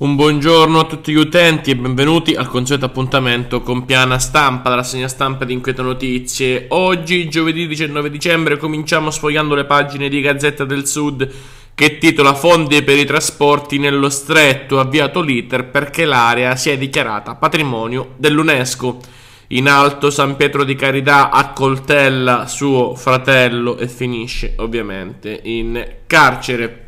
Un buongiorno a tutti gli utenti e benvenuti al consueto appuntamento con Piana Stampa, dalla segna stampa di Inquieta Notizie. Oggi, giovedì 19 dicembre, cominciamo sfogliando le pagine di Gazzetta del Sud che titola Fondi per i trasporti nello stretto, avviato l'iter perché l'area si è dichiarata patrimonio dell'UNESCO. In alto San Pietro di Carità accoltella suo fratello e finisce ovviamente in carcere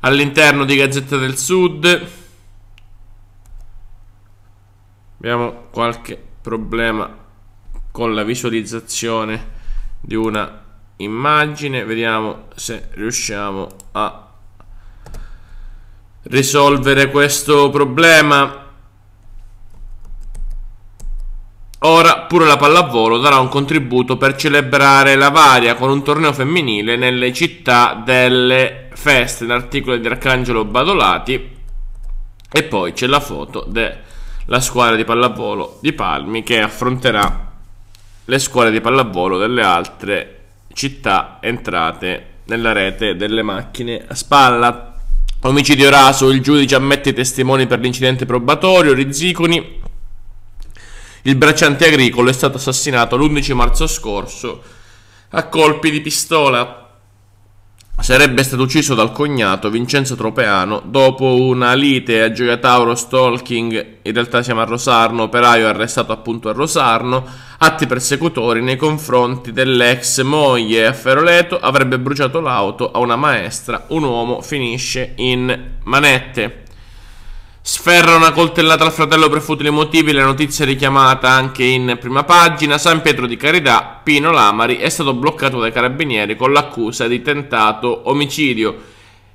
all'interno di Gazzetta del Sud. Abbiamo qualche problema con la visualizzazione di una immagine. Vediamo se riusciamo a risolvere questo problema. Ora pure la pallavolo darà un contributo per celebrare la varia con un torneo femminile nelle città delle feste, l'articolo di Arcangelo Badolati e poi c'è la foto della squadra di pallavolo di Palmi che affronterà le scuole di pallavolo delle altre città entrate nella rete delle macchine a spalla. Omicidio raso, il giudice ammette i testimoni per l'incidente probatorio, Rizziconi. Il bracciante agricolo è stato assassinato l'11 marzo scorso a colpi di pistola. Sarebbe stato ucciso dal cognato Vincenzo Tropeano dopo una lite a Gioia Tauro stalking, in realtà siamo a Rosarno, operaio arrestato appunto a Rosarno, atti persecutori nei confronti dell'ex moglie a Feroleto, avrebbe bruciato l'auto a una maestra, un uomo finisce in manette. Sferra una coltellata al fratello per futili motivi, la notizia richiamata anche in prima pagina. San Pietro di Carità, Pino Lamari è stato bloccato dai carabinieri con l'accusa di tentato omicidio.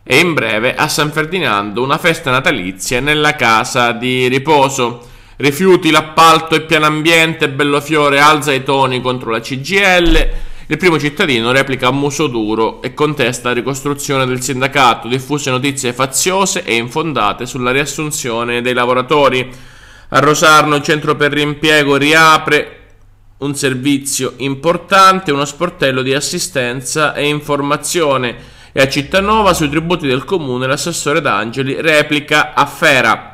E in breve a San Ferdinando una festa natalizia nella casa di riposo. Rifiuti l'appalto e piano ambiente, Bellofiore alza i toni contro la CGL. Il primo cittadino replica a muso duro e contesta la ricostruzione del sindacato, diffuse notizie faziose e infondate sulla riassunzione dei lavoratori. A Rosarno il centro per riempiego riapre un servizio importante, uno sportello di assistenza e informazione. E a Cittanova sui tributi del comune l'assessore D'Angeli replica a Fera.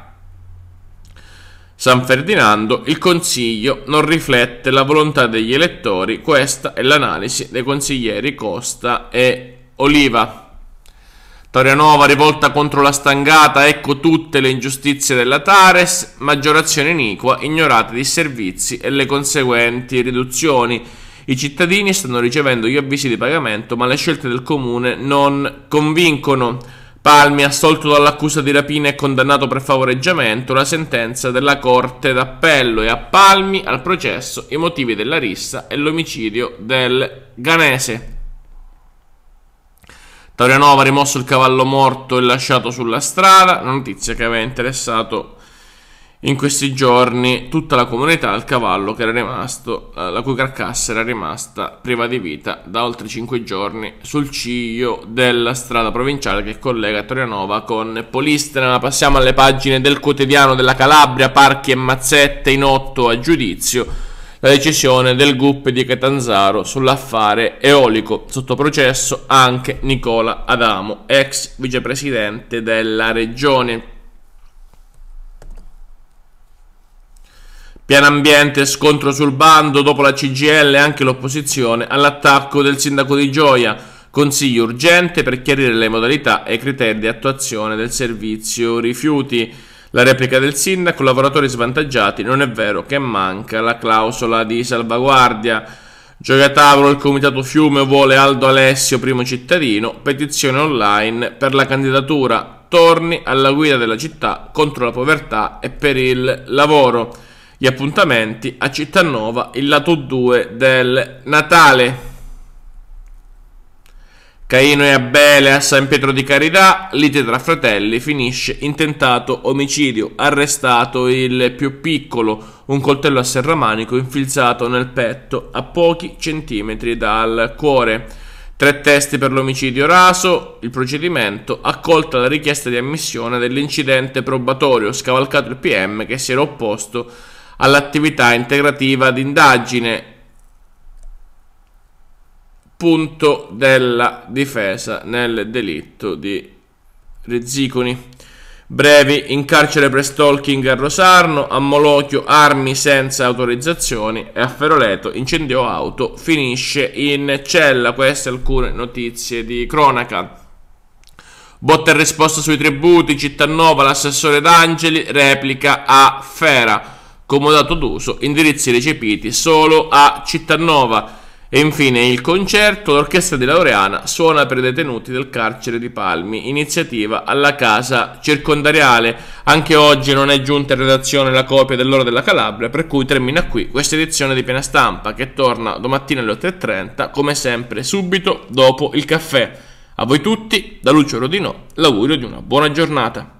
San Ferdinando, il Consiglio non riflette la volontà degli elettori, questa è l'analisi dei consiglieri Costa e Oliva. Torianova rivolta contro la stangata, ecco tutte le ingiustizie della Tares, maggiorazione iniqua, ignorate i servizi e le conseguenti riduzioni. I cittadini stanno ricevendo gli avvisi di pagamento, ma le scelte del comune non convincono. Palmi, assolto dall'accusa di rapina e condannato per favoreggiamento, la sentenza della Corte d'Appello e a Palmi al processo i motivi della rissa e l'omicidio del Ganese. Torianova ha rimosso il cavallo morto e lasciato sulla strada, notizia che aveva interessato in questi giorni tutta la comunità al cavallo che era rimasto, eh, la cui carcassa era rimasta priva di vita da oltre 5 giorni sul ciglio della strada provinciale che collega Torianova con Polistena. Passiamo alle pagine del quotidiano della Calabria, Parchi e Mazzette in otto a giudizio. La decisione del GUP di Catanzaro sull'affare eolico. Sotto processo anche Nicola Adamo, ex vicepresidente della regione. Piano ambiente, scontro sul bando, dopo la CGL anche l'opposizione all'attacco del sindaco di Gioia. Consiglio urgente per chiarire le modalità e i criteri di attuazione del servizio rifiuti. La replica del sindaco, lavoratori svantaggiati, non è vero che manca la clausola di salvaguardia. Gioia tavolo, il comitato Fiume vuole Aldo Alessio, primo cittadino, petizione online per la candidatura. Torni alla guida della città contro la povertà e per il lavoro gli appuntamenti a Cittanova, il lato 2 del Natale. Caino e Abele a San Pietro di Carità, lite tra fratelli, finisce in tentato omicidio, arrestato il più piccolo, un coltello a serramanico infilzato nel petto a pochi centimetri dal cuore. Tre testi per l'omicidio raso, il procedimento, accolta la richiesta di ammissione dell'incidente probatorio, scavalcato il PM che si era opposto all'attività integrativa d'indagine. Punto della difesa nel delitto di Rezziconi. Brevi, in carcere per stalking a Rosarno, a Molochio armi senza autorizzazioni e a Feroleto incendio auto finisce in cella. Queste alcune notizie di cronaca. Botta e risposta sui tributi, Cittanova, l'assessore D'Angeli, replica a Fera. Comodato d'uso, indirizzi recepiti solo a Cittanova. E infine il concerto, l'orchestra di Laureana suona per i detenuti del carcere di Palmi, iniziativa alla casa circondariale. Anche oggi non è giunta in redazione la copia dell'ora della Calabria, per cui termina qui questa edizione di Piena Stampa che torna domattina alle 8.30, come sempre subito dopo il caffè. A voi tutti, da Lucio Rodino, l'augurio di una buona giornata.